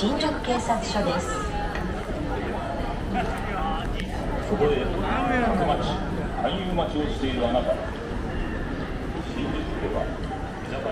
新宿警察署です。そこで町待ちをしているあなた。新宿では居酒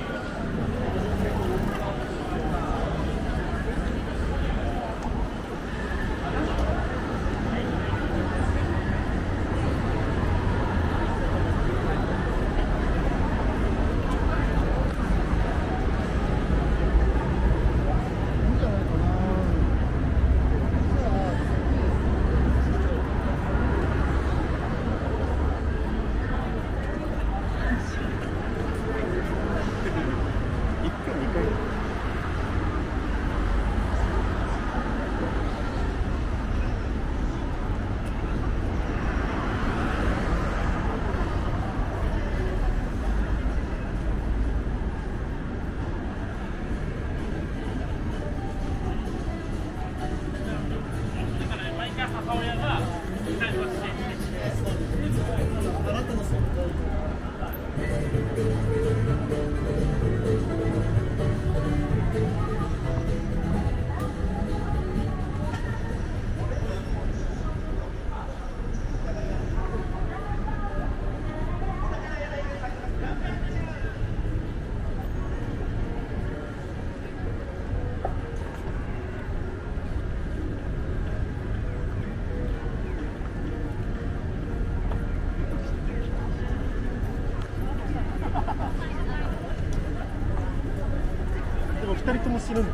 屋。mon.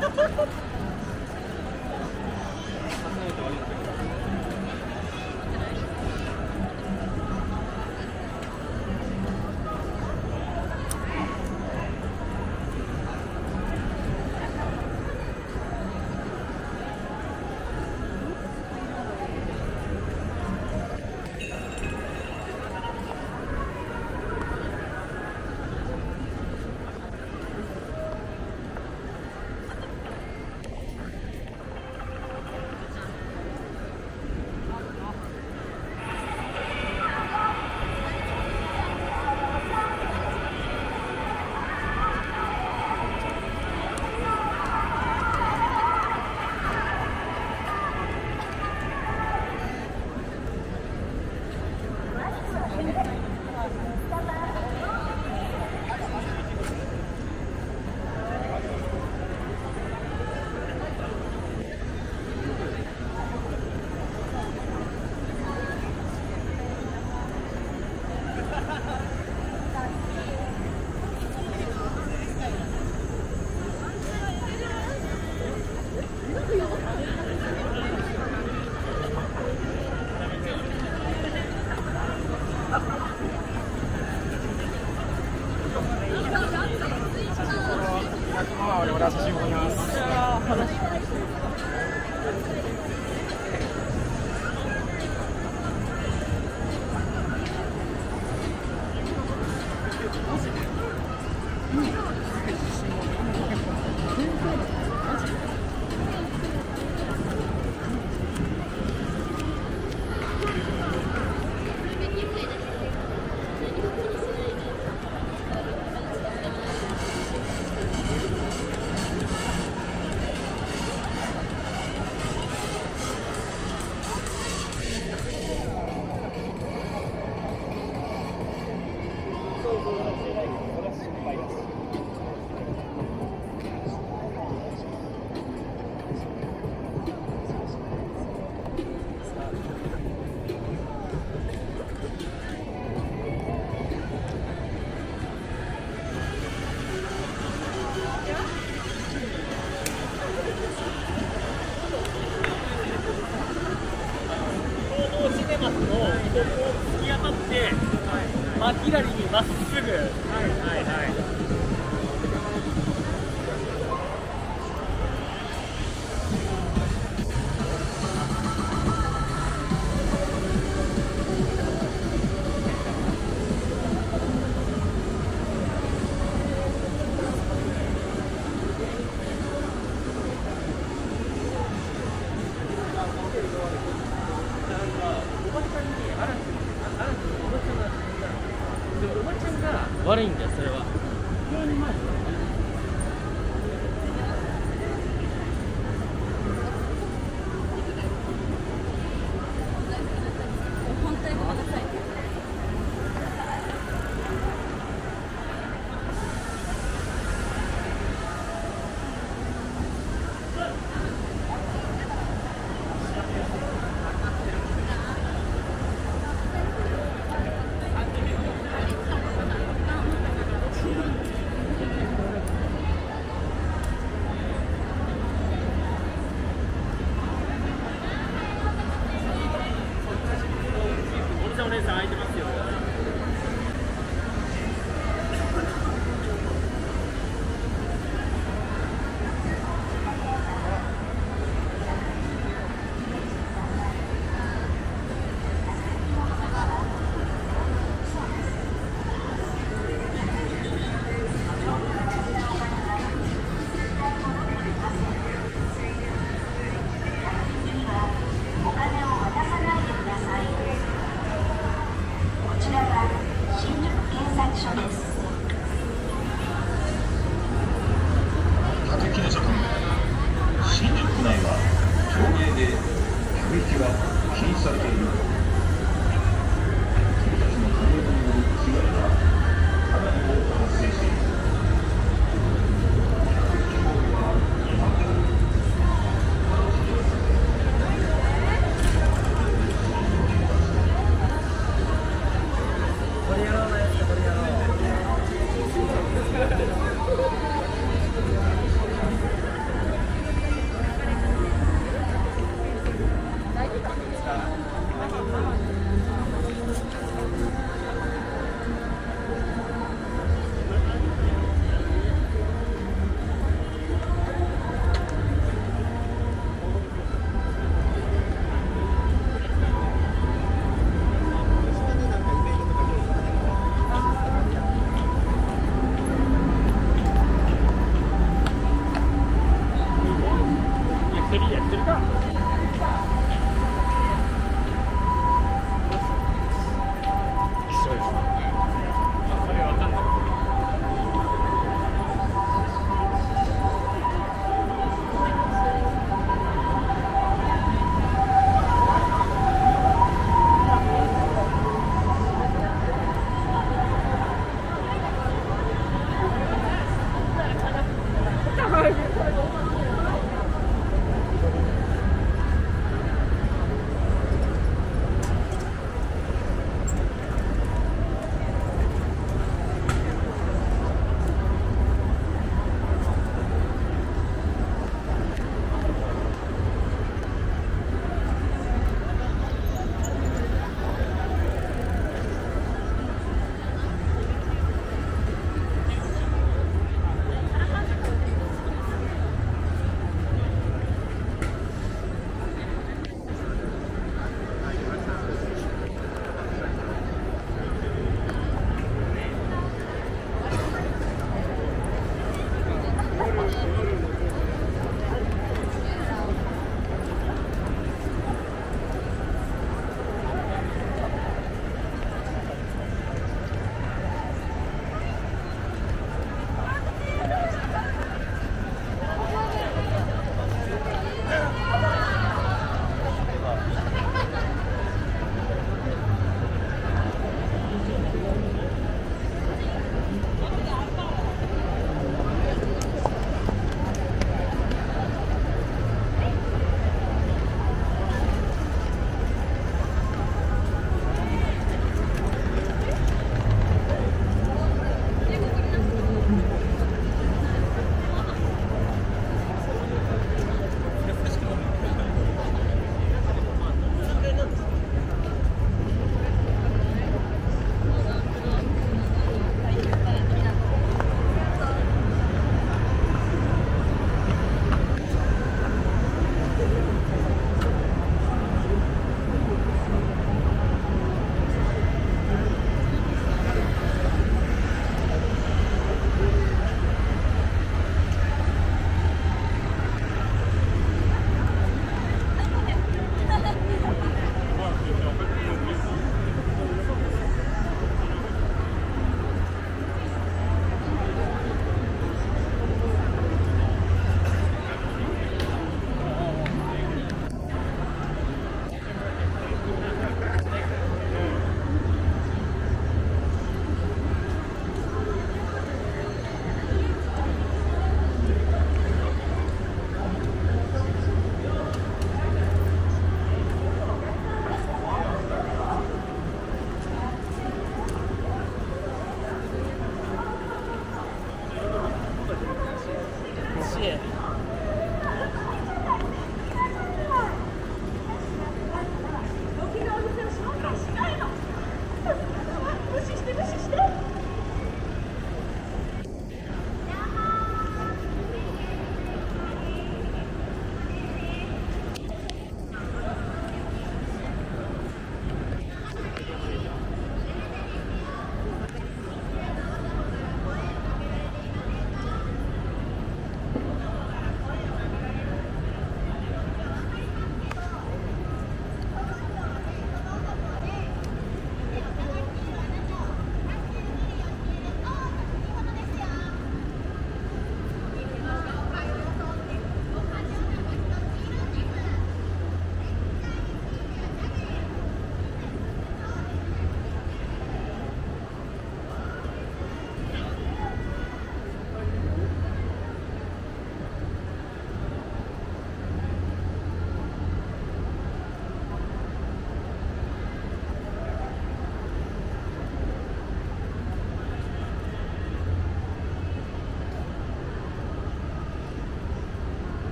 Ha ha ha!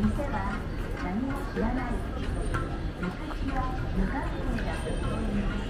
店は何も知らない昔は無関係だ